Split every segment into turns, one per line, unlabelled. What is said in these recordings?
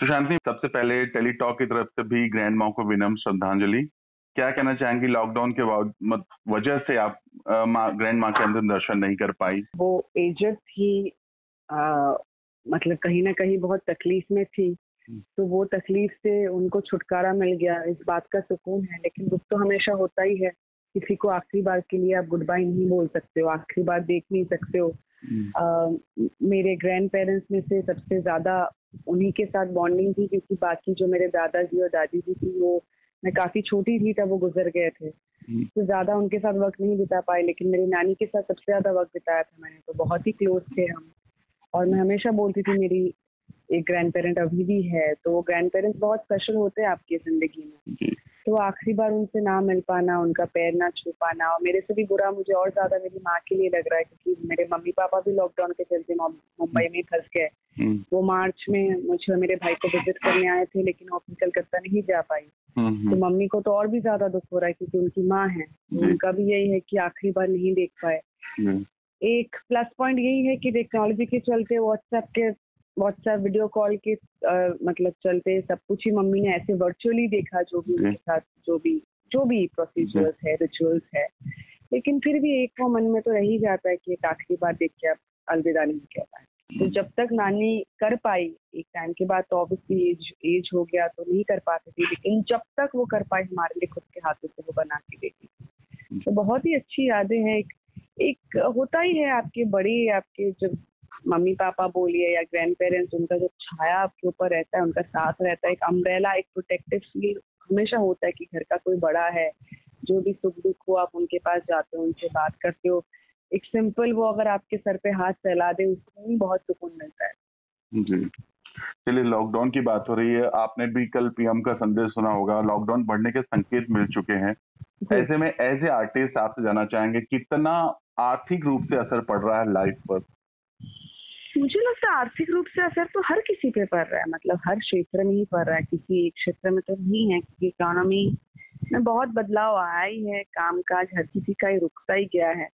सुशांति सबसे पहले टेलीटॉक की तरफ़ से भी ग्रैंड माँ को विनम्र श्रद्धांजलि। क्या कहना चाहेंगी लॉकडाउन के वजह से आप ग्रैंड माँ के अंदर दर्शन नहीं कर पाई?
वो एजड थी आ, मतलब कहीं ना कहीं बहुत तकलीफ़ में थी। हम्म। तो वो तकलीफ़ से उनको छुटकारा मिल गया। इस बात का सुकून है लेकिन दुख तो हमेशा होता ही है। किसी को आखिरी बार के लिए आप गुड बाय नहीं बोल सकते हो आखिरी बार देख नहीं सकते हो। हम्म। मेरे ग्रैंड पेरेंट्स में से सबसे ज़्यादा उन्हीं के साथ बॉन्डिंग थी क्योंकि बाकी जो मेरे दादाजी और दादी जी थी वो मैं काफ़ी छोटी थी तब वो गुजर गए थे। हम्म। तो ज़्यादा उनके साथ वक्त नहीं बिता पाए लेकिन मेरी नानी के साथ सबसे ज़्यादा वक्त बिताया था मैंने। तो बहुत ही क्लोज थे हम। और मैं हमेशा बोलती थी मेरी एक ग्रैंड पेरेंट अभी भी है तो वो ग्रैंड पेरेंट्स बहुत स्पेशल होते हैं आपकी ज़िंदगी में। तो आखिरी बार उनसे ना मिल पाना उनका पैर ना छू पाना और मेरे से भी बुरा मुझे और ज़्यादा मेरी माँ के लिए लग रहा है क्योंकि मेरे मम्मी पापा भी लॉकडाउन के चलते मुंबई में फंस गए। हम्म। वो मार्च में मुझे मेरे भाई को विज़िट करने आए थे लेकिन वो अपनी कलकत्ता नहीं जा पाई। हम्म, तो मम्मी को तो और भी ज़्यादा दुख हो रहा है क्योंकि उनकी माँ है। उनका भी यही है कि आखिरी बार नहीं देख पाए। एक प्लस पॉइंट यही है कि टेक्नोलॉजी के चलते व्हाट्सएप के व्हाट्सएप वीडियो कॉल के आ, मतलब चलते सब कुछ ही मम्मी ने ऐसे वर्चुअली देखा जो भी उनके साथ जो भी जो भी प्रोसीजर्स है रिचुअल्स है। लेकिन फिर भी एक वो मन में तो रह ही जाता है कि एक आखिरी बार देख के अब अलविदा नहीं कह पाए। तो जब तक नानी कर पाई एक टाइम के बाद तो ऑब्वियसली एज एज हो गया तो नहीं कर पाते थे लेकिन जब तक वो कर पाई हमारे लिए खुद के हाथों से वो बना के देती तो बहुत ही अच्छी यादें हैं। एक एक होता ही है आपके बड़े आपके जब मम्मी पापा बोलिए या ग्रैंड पेरेंट्स उनका जो छाया आपके ऊपर रहता है उनका साथ रहता है एक अम्ब्रेला एक प्रोटेक्टिव फील हमेशा होता है कि घर का कोई बड़ा है जो भी सुख दुख हो आप उनके पास जाते हो उनसे बात करते हो। एक सिंपल वो अगर आपके सर पे हाथ फैला दे उसको भी बहुत सुकून मिलता है।
जी। चलिए लॉकडाउन की बात हो रही है। आपने भी कल पीएम का संदेश सुना होगा लॉकडाउन बढ़ने के संकेत मिल चुके हैं। ऐसे में एज ए आर्टिस्ट आपसे जाना चाहेंगे कितना आर्थिक रूप से असर पड़ रहा है लाइफ पर?
मुझे लगता है आर्थिक रूप से असर तो हर किसी पे पड़ रहा है। मतलब हर क्षेत्र में ही पड़ रहा है। किसी एक क्षेत्र में तो नहीं है, क्योंकि इकोनॉमी में बहुत बदलाव आया ही है। काम काज हर किसी का ही रुकता ही गया है।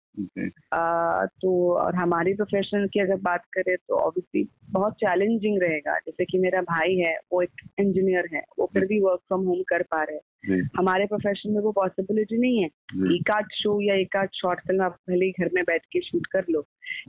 आ, तो और हमारी प्रोफेशन की अगर बात करें तो ऑब्वियसली बहुत चैलेंजिंग रहेगा। जैसे कि मेरा भाई है वो एक इंजीनियर है वो फिर भी वर्क फ्रॉम होम कर पा रहे हैं। हमारे प्रोफेशन में वो पॉसिबिलिटी नहीं है। एक आध शो या एक आध शॉर्ट फ़िल्म आप पहले ही घर में बैठ के शूट कर लो।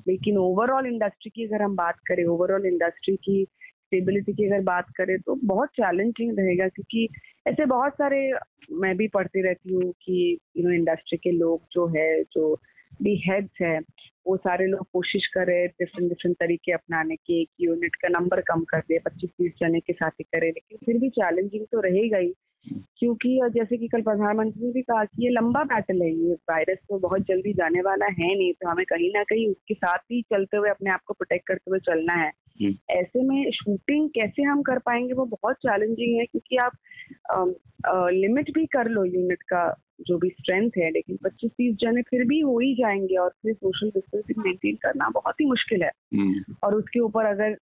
लेकिन ओवरऑल इंडस्ट्री की अगर हम बात करें ओवरऑल इंडस्ट्री की स्टेबिलिटी की अगर बात करें तो बहुत चैलेंजिंग रहेगा क्योंकि ऐसे बहुत सारे मैं भी पढ़ती रहती हूँ कि यू नो इंडस्ट्री के लोग जो है जो भी हेड्स है, वो सारे लोग कोशिश कर रहे हैं डिफरेंट डिफरेंट तरीके अपनाने के, एक यूनिट का नंबर कम कर दे, पच्चीस, तीस जने के साथ ही करे, लेकिन फिर भी चैलेंजिंग तो रहेगा ही क्योंकि जैसे कि कल प्रधानमंत्री ने भी कहा कि ये लंबा बैटल है, ये वायरस तो बहुत जल्दी जाने वाला है नहीं तो हमें कहीं ना कहीं उसके साथ ही चलते हुए, अपने आप को प्रोटेक्ट करते हुए चलना है। ऐसे में शूटिंग कैसे हम कर पाएँगे वो बहुत चैलेंजिंग है क्योंकि आप लिमिट भी कर लो यूनिट का जो भी स्ट्रेंथ है लेकिन पच्चीस तीस जने फिर भी हो ही जाएँगे और फिर सोशल डिस्टेंसिंग मेंटेन करना बहुत ही मुश्किल है। हम्म। और उसके ऊपर अगर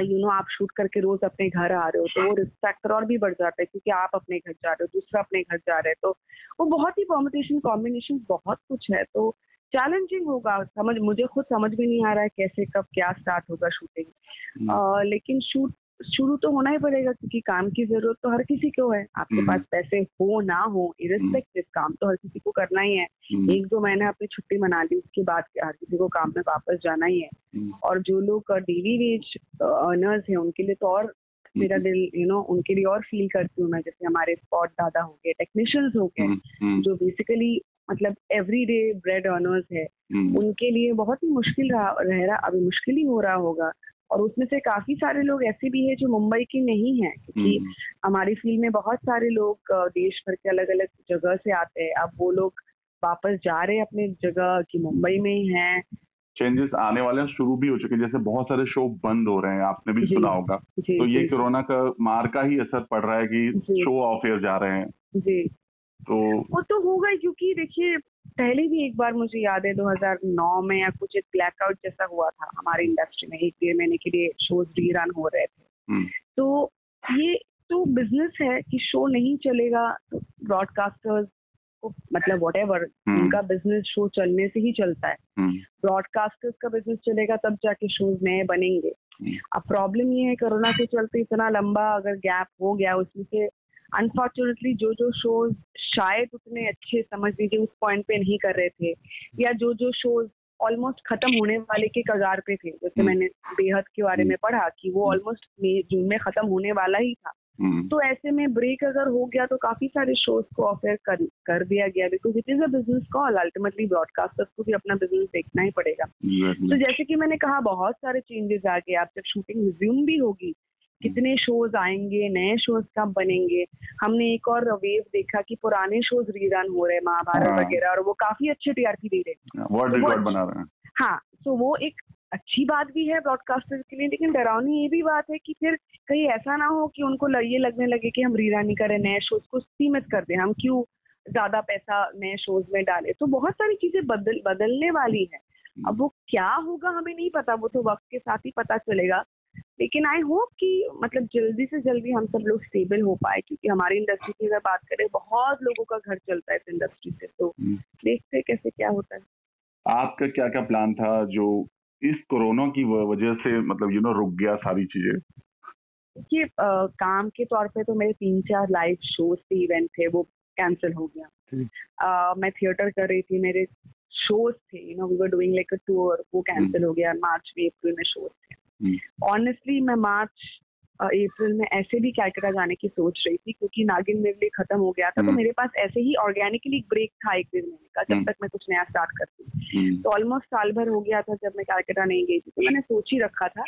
यू नो आप शूट करके रोज अपने घर आ रहे हो तो वो रिस्क फैक्टर और भी बढ़ जाता है क्योंकि आप अपने घर जा रहे हो दूसरा अपने घर जा रहे हैं तो वो बहुत ही कॉम्बिनेशन कॉम्बिनेशन बहुत कुछ है तो चैलेंजिंग होगा समझ मुझे खुद समझ में नहीं आ रहा है कैसे कब क्या स्टार्ट होगा शूटिंग हम्म। लेकिन शूट शुरू तो होना ही पड़ेगा क्योंकि काम की ज़रूरत तो हर किसी को है आपके हम्म। पास पैसे हो ना हो इरेस्पेक्टिव काम तो हर किसी को करना ही है हम्म। एक दो महीने अपनी छुट्टी मना ली उसके बाद हर किसी को काम में वापस जाना ही है हम्म। और जो लोग डेली वेज अर्नर्स हैं उनके लिए तो और मेरा दिल यू नो उनके लिए और फील करती हूँ मैं जैसे हमारे स्पॉट दादा हो गए टेक्नीशियंस हो गए जो बेसिकली मतलब एवरी डे ब्रेड अर्नर्स है उनके लिए बहुत ही मुश्किल रहा रह रहा अभी मुश्किल ही हो रहा होगा। और उसमें से काफ़ी सारे लोग ऐसे भी हैं जो मुंबई के नहीं है क्योंकि हम्म। हमारी फ़ील्ड में बहुत सारे लोग देश भर के अलग अलग जगह से आते हैं। अब वो लोग वापस जा रहे हैं अपने जगह की मुंबई में ही हैं।
चेंजेस आने वाले शुरू भी हो चुके हैं। जैसे बहुत सारे शो बंद हो रहे हैं आपने भी सुना होगा। तो ये कोरोना का मार का ही असर पड़ रहा है कि शो ऑफ़ एयर जा रहे हैं।
जी। तो वो तो होगा क्योंकि देखिए पहले भी एक बार मुझे याद है 2009 में या कुछ एक ब्लैकआउट जैसा हुआ था हमारी इंडस्ट्री में एक डेढ़ महीने के लिए शोज़ रीरन हो रहे थे हम्म। तो ये तो बिज़नेस है कि शो नहीं चलेगा तो ब्रॉडकास्टर्स को मतलब वट एवर हम्म। उनका बिज़नेस शो चलने से ही चलता है ब्रॉडकास्टर्स हम्म। का बिज़नेस चलेगा तब जाके शोज़ नए बनेंगे। अब प्रॉब्लम ये है कोरोना के चलते इतना लंबा अगर गैप हो गया उसमें से अनफॉर्चुनेटली जो जो शोज़ शायद उतने अच्छे समझ लीजिए उस पॉइंट पे नहीं कर रहे थे या जो जो शोज़ ऑलमोस्ट खत्म होने वाले के कगार पे थे जैसे
हम्म।
मैंने बेहद के बारे में पढ़ा कि वो ऑलमोस्ट जून में खत्म होने वाला ही था।
हम्म,
तो ऐसे में ब्रेक अगर हो गया तो काफ़ी सारे शोज़ को ऑफ़र कर कर दिया गया because it is a business call ultimately broadcasters को भी अपना बिज़नेस देखना ही पड़ेगा। तो. जैसे कि मैंने कहा बहुत सारे चेंजेस आ गए अब जब शूटिंग रिज्यूम भी होगी कितने शोज़ आएँगे नए शोज़ कब बनेंगे? हमने एक और वेव देखा कि पुराने शोज़ रीरन हो रहे हैं महाभारत
हाँ।
वगैरह और वो काफ़ी अच्छे टीआरपी दे रहे हैं।
वर्ल्ड
तो
रिकॉर्ड बना रहे हैं।
हाँ तो वो एक अच्छी बात भी है ब्रॉडकास्टर के लिए लेकिन डरावनी ये भी बात है कि फिर कहीं ऐसा ना हो कि उनको ये लगने लगे कि हम रीरा नहीं करें नए शोज़ को सीमित कर दें। हम क्यों ज़्यादा पैसा नए शोज़ में डालें? तो बहुत सारी चीज़ें बदल बदलने वाली है। अब वो क्या होगा हमें नहीं पता वो तो वक्त के साथ ही पता चलेगा। लेकिन आई होप कि मतलब जल्दी से जल्दी हम सब लोग स्टेबल हो पाए क्योंकि हमारी इंडस्ट्री की अगर बात करें बहुत लोगों का घर चलता है इस इंडस्ट्री से तो
हम्म।
देखते हैं कैसे क्या होता है
आपका क्या क्या प्लान था जो इस कोरोना की वजह से मतलब यू नो रुक गया सारी चीज़ें
देखिए काम के तौर पे तो मेरे तीन चार लाइव शोज़ थे इवेंट थे वो कैंसिल हो गया। अ, मैं थिएटर कर रही थी मेरे शोज़ थे you know we were doing like a tour वो कैंसिल हो गया मार्च में अप्रैल में शोज़ थे
हम्म।
ऑनेस्टली मैं मार्च अप्रैल में ऐसे भी कैलकाटा जाने की सोच रही थी क्योंकि नागिन मेरे लिए खत्म हो गया था। तो
हम्म।
मेरे पास ऐसे ही ऑर्गेनिकली ब्रेक था एक डेढ़ महीने का जब
हम्म।
तक मैं कुछ नया स्टार्ट करती तो ऑलमोस्ट साल भर हो गया था जब मैं कैलकाटा नहीं गई थी। तो मैंने सोच ही रखा था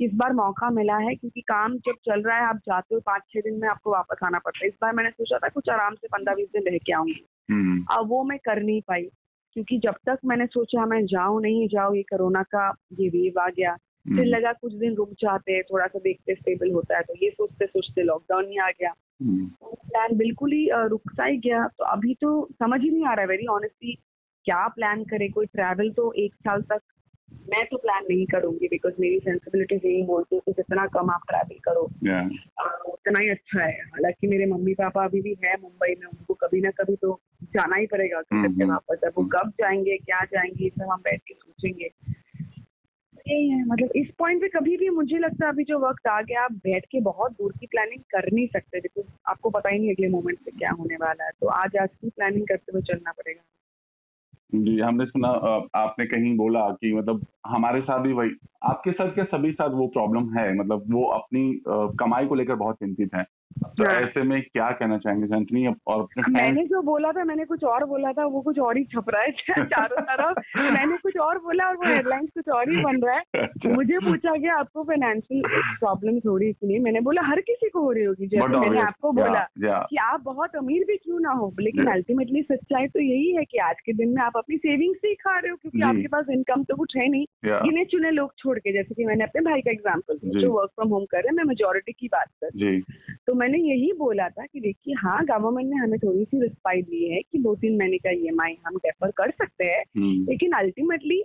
कि इस बार मौका मिला है क्योंकि काम जब चल रहा है आप जाते हो पाँच छह दिन में आपको वापस आना पड़ता है। इस बार मैंने सोचा था कुछ आराम से पंद्रह बीस दिन रह के आऊँगी। अब वो मैं कर नहीं पाई क्योंकि जब तक मैंने सोचा मैं जाऊँ नहीं जाऊँ ये कोरोना का ये वेव आ गया फिर
हम्म,
लगा कुछ दिन रुक जाते हैं थोड़ा सा देखते स्टेबल होता है तो ये सोचते सोचते लॉकडाउन ही आ गया।
हम्म,
प्लान बिल्कुल ही अ, रुकता ही गया। तो अभी तो समझ ही नहीं आ रहा है वेरी ऑनेस्टली क्या प्लान करे? कोई ट्रैवल तो एक साल तक मैं तो प्लान नहीं करूँगी बिकॉज़ मेरी सेंसिबिलिटीज यही बोलती है कि जितना कम आप ट्रैवल करो।
Yeah,
उतना ही अच्छा है। हालाँकि मेरे मम्मी पापा अभी भी है मुंबई में उनको कभी ना कभी तो जाना ही पड़ेगा घर से
हम्म,
वापस अब वो। कब जाएँगे क्या जाएँगे सब हम बैठ के सोचेंगे। यही है मतलब इस पॉइंट पे कभी भी मुझे लगता है अभी जो वक्त आ गया, आप बैठ के बहुत दूर की प्लानिंग कर नहीं सकते। बिकॉज़ आपको पता ही नहीं अगले मोमेंट पे क्या होने वाला है। तो आज आज की प्लानिंग करते हुए चलना पड़ेगा।
जी, हमने सुना आपने कहीं बोला कि मतलब हमारे साथ भी वही, आपके साथ क्या सभी साथ वो प्रॉब्लम है? मतलब वो अपनी कमाई को लेकर बहुत चिंतित हैं। तो। ऐसे में क्या कहना चाहेंगे सैंटनी और
मैंने जो बोला था मैंने कुछ और बोला था वो कुछ और ही छप रहा है चारों तरफ़। मैंने कुछ और बोला और वो हेडलाइंस कुछ और ही बन रहा है।
अच्छा,
मुझे पूछा गया आपको फाइनेंशियल प्रॉब्लम हो रही है नहीं? मैंने बोला हर किसी को हो रही होगी जैसे मैंने
obvious,
आपको बोला कि आप बहुत अमीर भी क्यों ना हो? लेकिन. अल्टीमेटली सच्चाई तो यही है की आज के दिन में आप अपनी सेविंग्स ही खा रहे हो क्योंकि आपके पास इनकम तो कुछ है नहीं। गिने चुने लोग छोड़ के जैसे की मैंने अपने भाई का एग्ज़ाम्पल दिया जो। वर्क फ्रॉम होम कर रहे हैं मैं मेजोरिटी की बात कर रही। तो मैंने यही बोला था कि देखिए हाँ गवर्नमेंट ने हमें थोड़ी सी रिस्पाइट दी है कि दो तीन महीने का ईएमआई हम डेफर कर सकते हैं
हम्म,
लेकिन अल्टीमेटली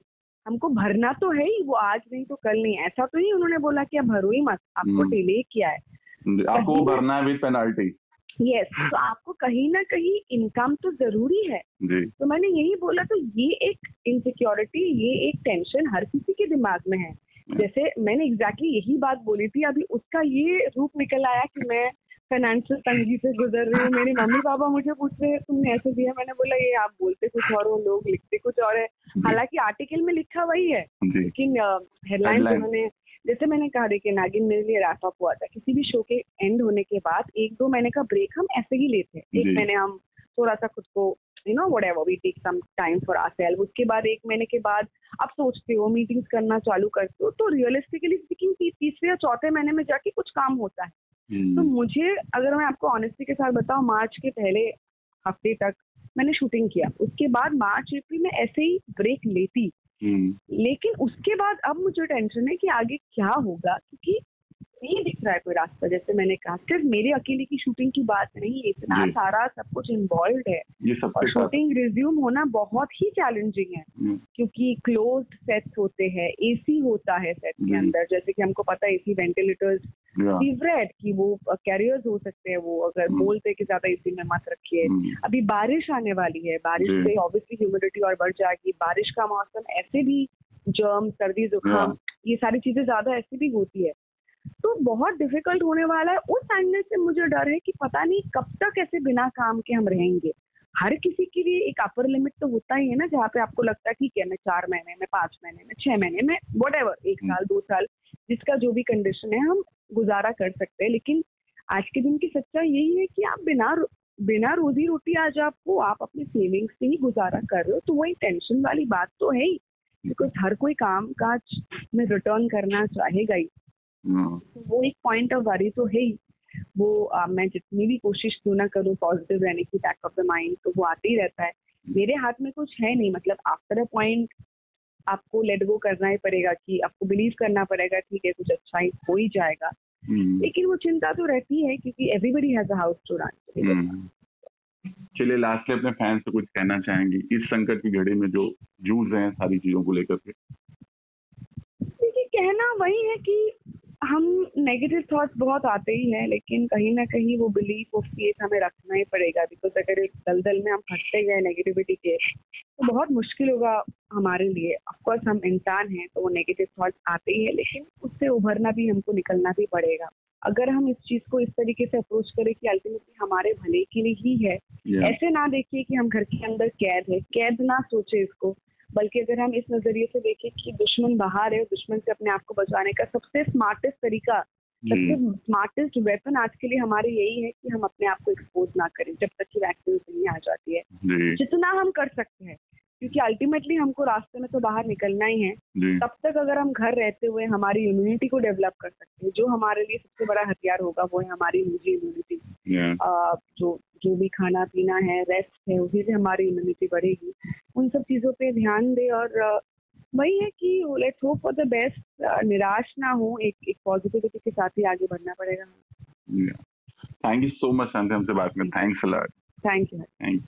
हमको भरना तो है ही वो आज नहीं तो कल नहीं ऐसा तो ही उन्होंने बोला कि आप भरो ही मत आपको
हम्म।
डिले किया है।
आपको
कहीं-
भरना है विद पेनल्टी
यस तो आपको कहीं ना कहीं इनकम तो ज़रूरी है।
जी।
तो मैंने यही बोला तो ये एक इनसिक्योरिटी ये एक टेंशन हर किसी के दिमाग में है। जैसे मैंने एग्जैक्टली exactly यही बात बोली थी अभी उसका ये रूप निकल आया कि मैं फाइनेंशियल तंगी से गुजर रही हूँ। मेरे मम्मी पापा मुझे पूछ रहे हैं तुमने ऐसे दिया? मैंने बोला ये आप बोलते कुछ और हो लोग लिखते कुछ और है। हालाँकि आर्टिकल में लिखा वही है लेकिन हेडलाइन. उन्होंने जैसे मैंने कहा देखिए नागिन मेरे लिए रैप अप हुआ था। किसी भी शो के एंड होने के बाद एक दो महीने का ब्रेक हम ऐसे ही लेते हैं। एक महीने हम थोड़ा सा खुद को you know whatever we take some time for our self उसके बाद एक महीने के बाद आप सोचते हो मीटिंग्स करना चालू करते हो तो रियलिस्टिकली स्पीकिंग तीसरे या चौथे महीने में जाके कुछ काम होता है। तो मुझे अगर मैं आपको ऑनेस्टी के साथ बताऊँ मार्च के पहले हफ़्ते तक मैंने शूटिंग किया। उसके बाद मार्च अप्रैल में ऐसे ही ब्रेक लेती।
हम्म,
लेकिन उसके बाद अब मुझे टेंशन है कि आगे क्या होगा क्योंकि नहीं दिख रहा है कोई रास्ता जैसे मैंने कहा। सिर्फ़ मेरे अकेले की शूटिंग की बात नहीं इतना सारा सब कुछ इन्वॉल्व है। और शूटिंग रिज्यूम होना बहुत ही चैलेंजिंग है
हम्म,
क्योंकि क्लोज्ड सेट्स होते हैं एसी होता है सेट के अंदर। जैसे कि हमको पता है एसी वेंटिलेटर्स फेवरेट कि वो कैरियर्स हो सकते हैं वो अगर
हम्म।
बोलते कि ज़्यादा एसी में मत रखिए।
हम्म,
अभी बारिश आने वाली है बारिश से ऑब्वियसली ह्यूमिडिटी और बढ़ जाएगी। बारिश का मौसम ऐसे भी जर्म सर्दी जुकाम ये सारी चीज़ें ज़्यादा ऐसी भी होती है। तो बहुत डिफ़िकल्ट होने वाला है। उस एंगल से मुझे डर है कि पता नहीं कब तक ऐसे बिना काम के हम रहेंगे। हर किसी के लिए एक अपर लिमिट तो होता ही है ना जहाँ पे आपको लगता है ठीक है मैं चार महीने में पाँच महीने में छह महीने में वट एक हम्म। साल दो साल। जिसका जो भी कंडीशन है हम गुजारा कर सकते हैं। लेकिन आज के दिन की सच्चाई यही है कि आप बिना बिना रोजी रोटी आज आपको आप अपने सेविंग्स से ही गुजारा कर रहे हो तो वही टेंशन वाली बात तो है ही। बिकॉज़ हर कोई काम काज में रिटर्न करना चाहेगा ही। हम्म। तो वो एक पॉइंट ऑफ़ वरी तो है ही। वो आ, मैं जितनी भी कोशिश क्यों ना करूँ पॉजिटिव रहने की बैक ऑफ़ द माइंड तो वो आते ही रहता है। मेरे हाथ में कुछ है नहीं मतलब आफ्टर अ पॉइंट आपको लेट गो करना ही पड़ेगा कि आपको बिलीव करना पड़ेगा ठीक है कुछ अच्छा ही हो ही जाएगा। हम्म। लेकिन वो चिंता तो रहती है क्योंकि everybody has a house to run
चलिए लास्ट में अपने फैंस से कुछ कहना चाहेंगे इस संकट की घड़ी में जो जूझ रहे हैं सारी चीज़ों को लेकर के।
कहना वही है कि हम नेगेटिव थॉट्स बहुत आते ही हैं लेकिन कहीं ना कहीं वो बिलीफ ऑफ़ फेथ हमें रखना ही पड़ेगा बिकॉज़ अगर एक दलदल में हम फंसते गए नेगेटिविटी के तो बहुत मुश्किल होगा हमारे लिए। ऑफकोर्स हम इंसान हैं तो वो नेगेटिव थॉट्स आते ही है लेकिन उससे उभरना भी हमको निकलना भी पड़ेगा। अगर हम इस चीज़ को इस तरीके से अप्रोच करें कि अल्टीमेटली हमारे भले के लिए ही है yeah. ऐसे ना देखिए कि हम घर के अंदर कैद है कैद ना सोचे इसको। बल्कि अगर हम इस नज़रिए से देखें कि दुश्मन बाहर है दुश्मन से अपने आप को बचाने का सबसे स्मार्टेस्ट तरीका सबसे स्मार्टेस्ट वेपन आज के लिए हमारे यही है कि हम अपने आप को एक्सपोज ना करें जब तक कि वैक्सीन नहीं आ जाती है। जितना हम कर सकते हैं क्योंकि अल्टीमेटली हमको रास्ते में तो बाहर निकलना ही है। तब तक अगर हम घर रहते हुए हमारी इम्यूनिटी को डेवलप कर सकते हैं जो हमारे लिए सबसे बड़ा हथियार होगा वो है हमारी निजी इम्यूनिटी जो जो भी खाना पीना है रेस्ट है उसी से हमारी इम्यूनिटी बढ़ेगी। उन सब चीज़ों पे ध्यान दे और वही है कि let's hope for the best निराश ना हो एक एक पॉजिटिविटी के साथ ही आगे बढ़ना पड़ेगा।
थैंक यू सो मच हमसे बात में thanks a lot
thank you thank you